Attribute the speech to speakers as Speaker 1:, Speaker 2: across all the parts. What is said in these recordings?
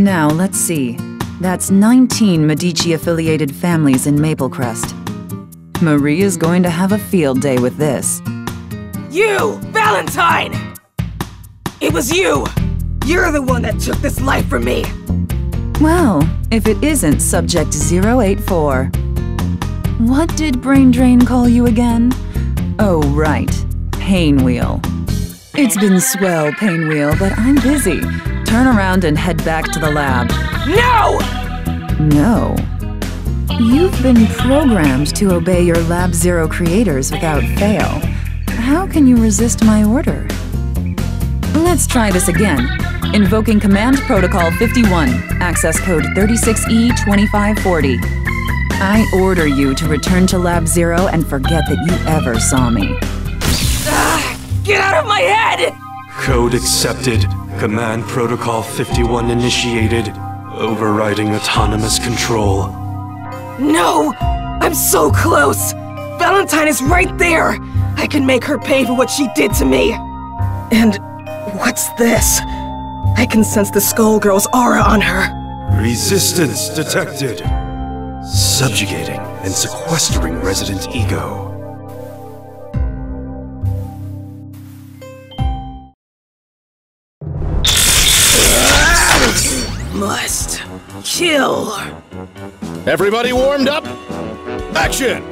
Speaker 1: Now, let's see. That's 19 Medici affiliated families in Maplecrest. Marie is going to have a field day with this.
Speaker 2: You! Valentine! It was you! You're the one that took this life from me!
Speaker 1: Well, if it isn't Subject 084. What did Brain Drain call you again? Oh, right. Painwheel. It's been swell, Painwheel, but I'm busy. Turn around and head back to the lab.
Speaker 2: No!
Speaker 1: No. You've been programmed to obey your Lab Zero creators without fail. How can you resist my order? Let's try this again. Invoking Command Protocol 51, access code E 36E2540. I order you to return to Lab Zero and forget that you ever saw me.
Speaker 2: Ah, get out of my head!
Speaker 3: Code accepted. Command Protocol 51 initiated. Overriding autonomous control.
Speaker 2: No! I'm so close! Valentine is right there! I can make her pay for what she did to me! And what's this? I can sense the Skullgirl's aura on her.
Speaker 3: Resistance detected. Subjugating and sequestering resident ego.
Speaker 2: Must kill.
Speaker 4: Everybody warmed up? Action!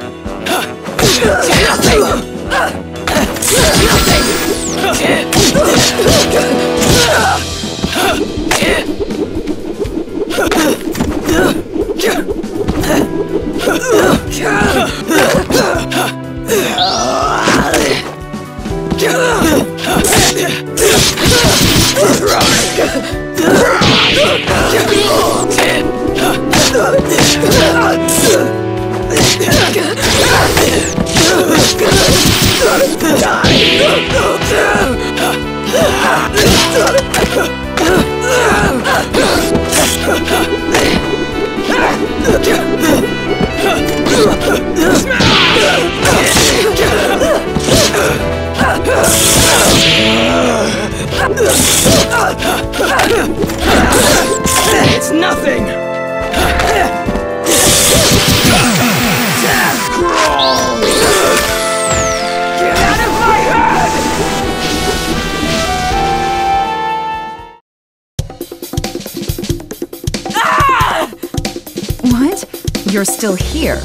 Speaker 1: You're still here.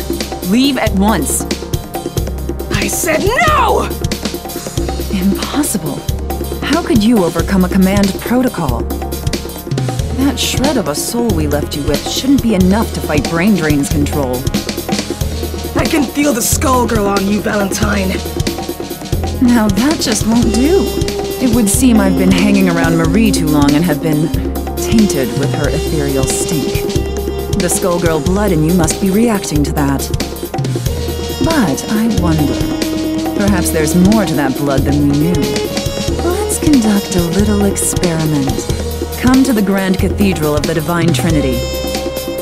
Speaker 1: Leave at once.
Speaker 2: I said no!
Speaker 1: Impossible. How could you overcome a command protocol? That shred of a soul we left you with shouldn't be enough to fight Brain Drain's control.
Speaker 2: I can feel the Skull Skullgirl on you, Valentine.
Speaker 1: Now that just won't do. It would seem I've been hanging around Marie too long and have been tainted with her ethereal stink. The Skullgirl blood in you must be reacting to that. But I wonder. Perhaps there's more to that blood than we knew. Let's conduct a little experiment. Come to the Grand Cathedral of the Divine Trinity.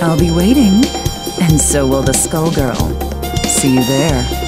Speaker 1: I'll be waiting, and so will the Skullgirl. See you there.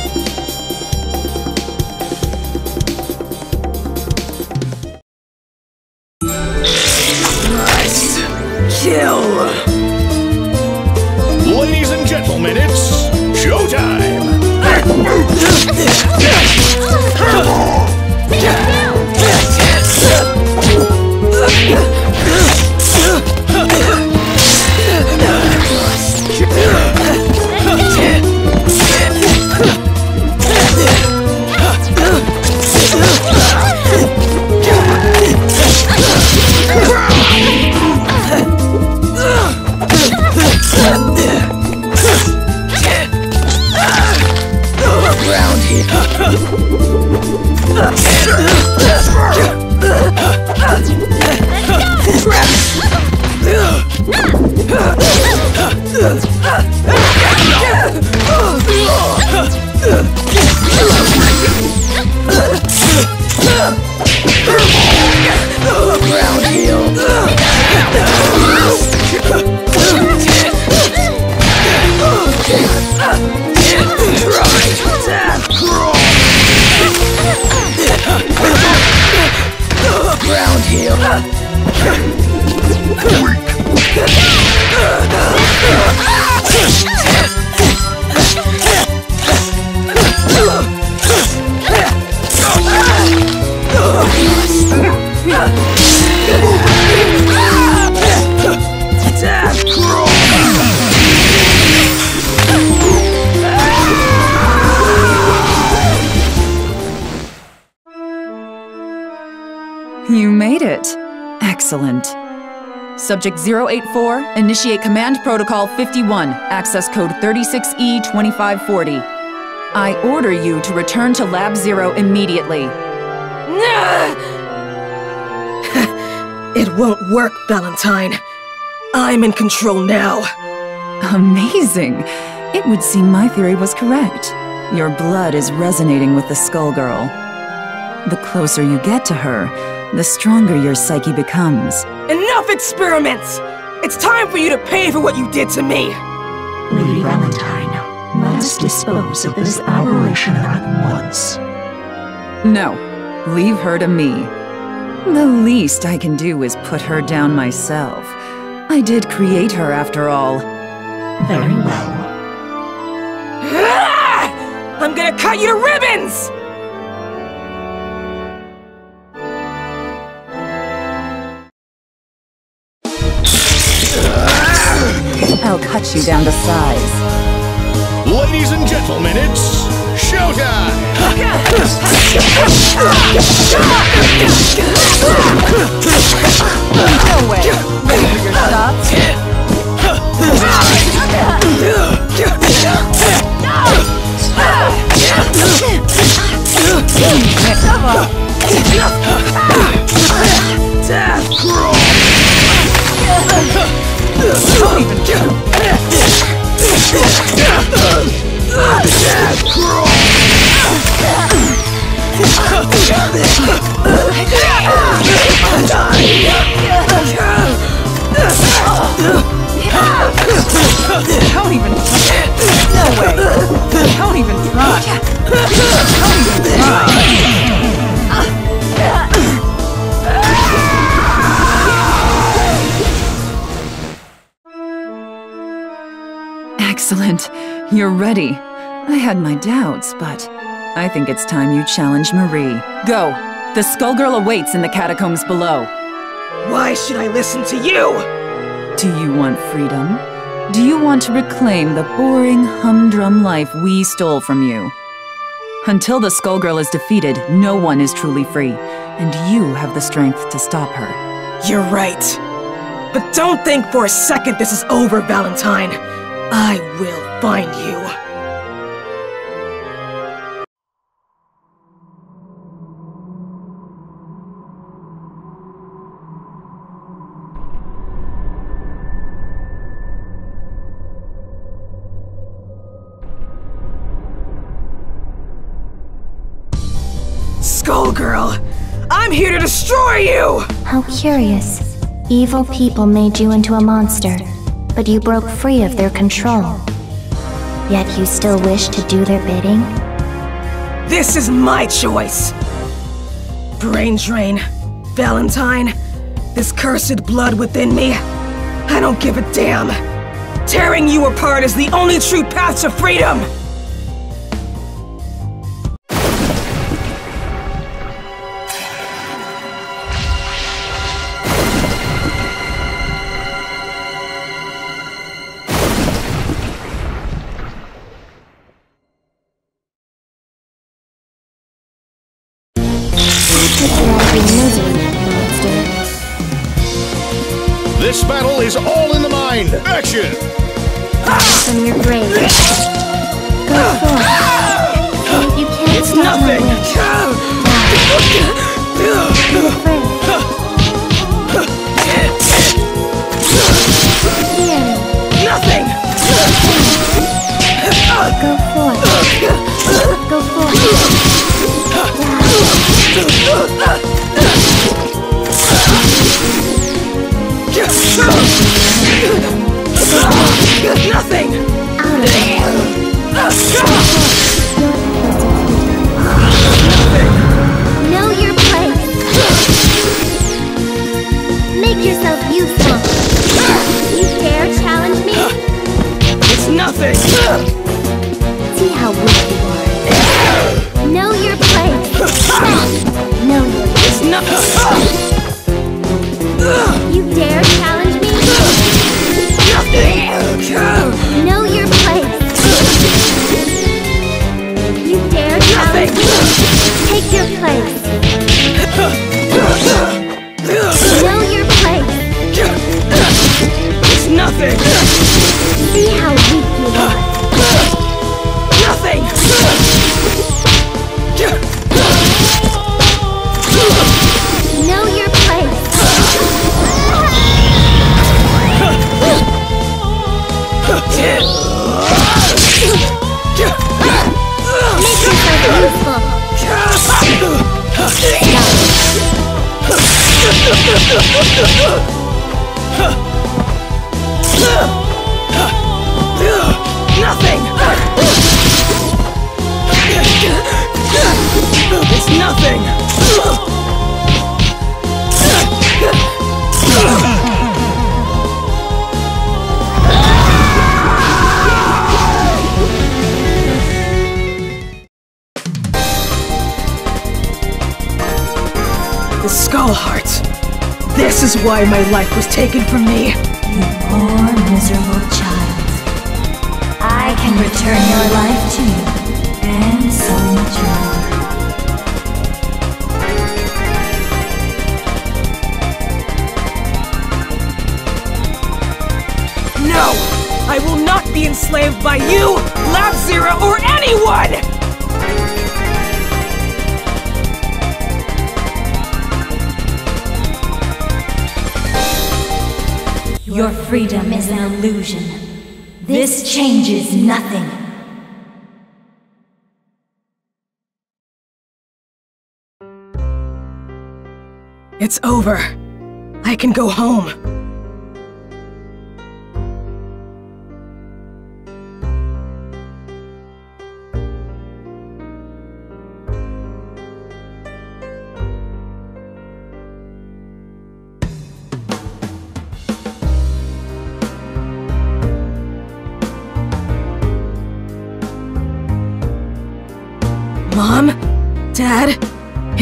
Speaker 1: Excellent. Subject 084, initiate Command Protocol 51, access code E 36E2540. I order you to return to Lab Zero immediately.
Speaker 2: It won't work, Valentine. I'm in control now.
Speaker 1: Amazing! It would seem my theory was correct. Your blood is resonating with the Skullgirl. The closer you get to her, the stronger your psyche becomes.
Speaker 2: Enough experiments! It's time for you to pay for what you did to me!
Speaker 5: Lady Valentine, must dispose of this aberration at once.
Speaker 1: No, leave her to me. The least I can do is put her down myself. I did create her after all.
Speaker 5: Very well.
Speaker 2: Ah! I'm gonna cut you to ribbons!
Speaker 1: I'll cut you down to size.
Speaker 4: Ladies and gentlemen, it's showtime!
Speaker 1: No way! Ready for your shots? Don't even. try. No way! Don't even try! Don't even try! Excellent. You're ready. I had my doubts, but I think it's time you challenge Marie. Go! The Skullgirl awaits in the catacombs below.
Speaker 2: Why should I listen to you?
Speaker 1: Do you want freedom? Do you want to reclaim the boring, humdrum life we stole from you? Until the Skullgirl is defeated, no one is truly free, and you have the strength to stop her.
Speaker 2: You're right. But don't think for a second this is over, Valentine. I will find you. Skullgirl, I'm here to destroy you!
Speaker 6: How curious. Evil people made you into a monster, but you broke free of their control. Yet you still wish to do their bidding?
Speaker 2: This is my choice. Brain drain. Valentine. This cursed blood within me. I don't give a damn. Tearing you apart is the only true path to freedom!
Speaker 4: This battle is all in the mind. Action!
Speaker 6: From your grave. Go forth. You can't stop my
Speaker 2: Nothing!
Speaker 6: wish. Be afraid. Fear me.
Speaker 2: Nothing!
Speaker 6: Go forth.
Speaker 2: Is why my life was taken from me.
Speaker 6: You poor, miserable child. I can return your life to you, and so much more.
Speaker 2: No! I will not be enslaved by you, Lab Zero, or anyone!
Speaker 6: Your freedom is an illusion. This changes nothing.
Speaker 2: It's over. I can go home.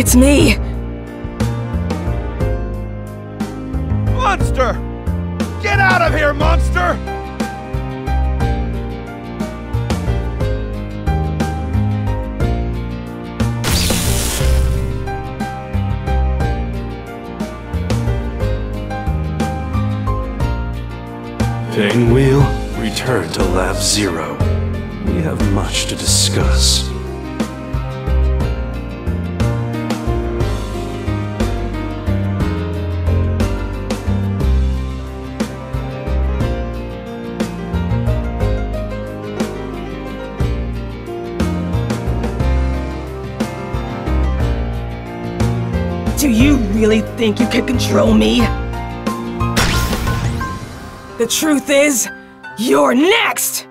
Speaker 2: It's me!
Speaker 7: Monster! Get out of here, monster!
Speaker 3: Painwheel, return to Lab Zero. We have much to discuss.
Speaker 2: Really think you can control me? The truth is, you're next!